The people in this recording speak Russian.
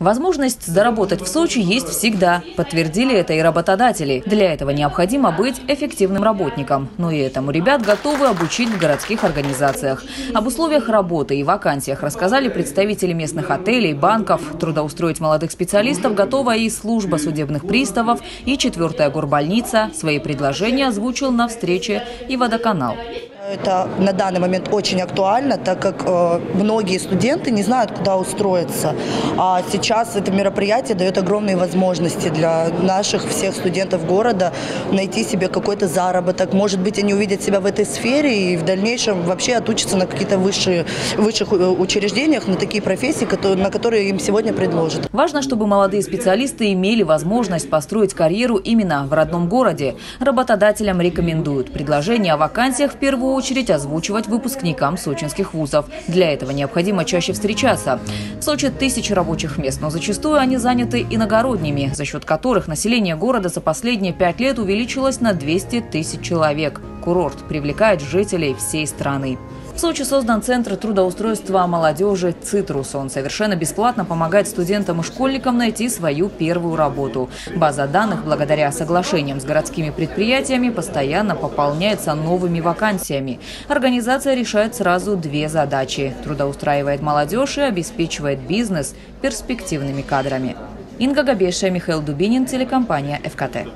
Возможность заработать в Сочи есть всегда. Подтвердили это и работодатели. Для этого необходимо быть эффективным работником. Но и этому ребят готовы обучить в городских организациях. Об условиях работы и вакансиях рассказали представители местных отелей, банков. Трудоустроить молодых специалистов готова и служба судебных приставов, и четвертая горбольница. Свои предложения озвучил на встрече и водоканал. Это на данный момент очень актуально, так как э, многие студенты не знают, куда устроиться. А сейчас это мероприятие дает огромные возможности для наших всех студентов города найти себе какой-то заработок. Может быть, они увидят себя в этой сфере и в дальнейшем вообще отучатся на какие-то высшие, высших э, учреждениях, на такие профессии, на которые им сегодня предложат. Важно, чтобы молодые специалисты имели возможность построить карьеру именно в родном городе. Работодателям рекомендуют предложения о вакансиях в первую очередь озвучивать выпускникам сочинских вузов. Для этого необходимо чаще встречаться. В Сочи тысячи рабочих мест, но зачастую они заняты иногородними, за счет которых население города за последние пять лет увеличилось на 200 тысяч человек. Курорт привлекает жителей всей страны. В Сочи создан Центр трудоустройства молодежи «Цитрус». Он совершенно бесплатно помогает студентам и школьникам найти свою первую работу. База данных, благодаря соглашениям с городскими предприятиями, постоянно пополняется новыми вакансиями. Организация решает сразу две задачи – трудоустраивает молодежь и обеспечивает бизнес перспективными кадрами. Инга Габеша, Михаил Дубинин, телекомпания «ФКТ».